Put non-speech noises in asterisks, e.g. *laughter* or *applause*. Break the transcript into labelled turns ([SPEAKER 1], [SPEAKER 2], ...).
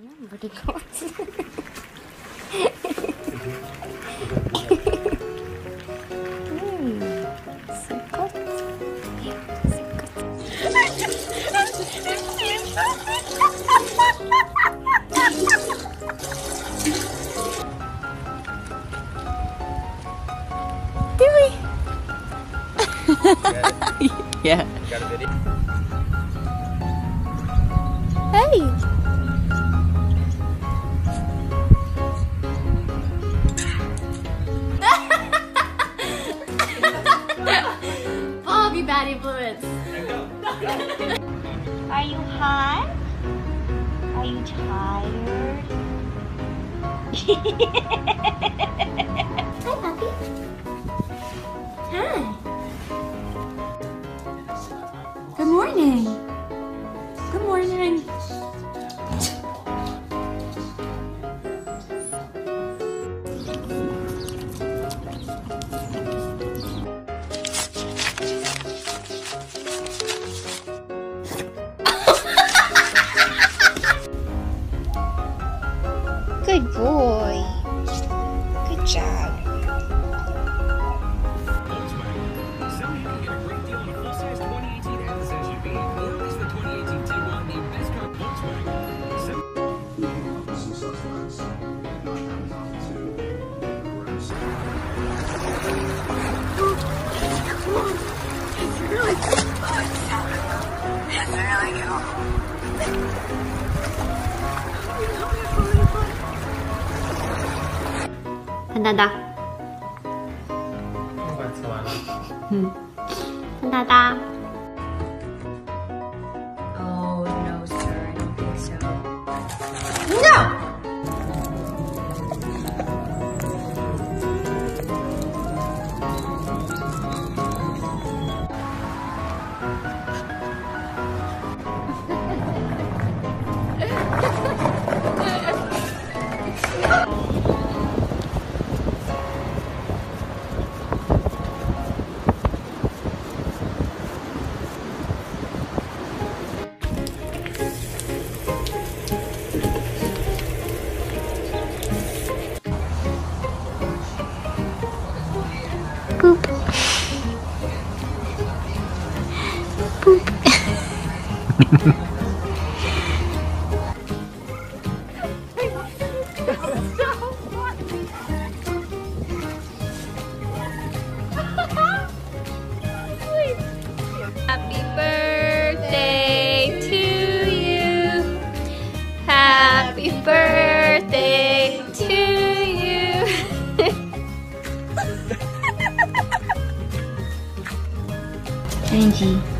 [SPEAKER 1] sikut. Ya, sikut. Dewey. *laughs* yeah.
[SPEAKER 2] Got?
[SPEAKER 1] Hey. Bad influence. *laughs*
[SPEAKER 3] Are you hot? Are you tired? *laughs* Hi, puppy. Hi. Good boy. Good job.
[SPEAKER 4] Volkswagen. So you
[SPEAKER 1] 看
[SPEAKER 2] 哒哒。吃完了。
[SPEAKER 5] 嗯，看哒
[SPEAKER 1] 哒。Poop. Happy birthday to you. Happy birthday to you. *laughs* Angie.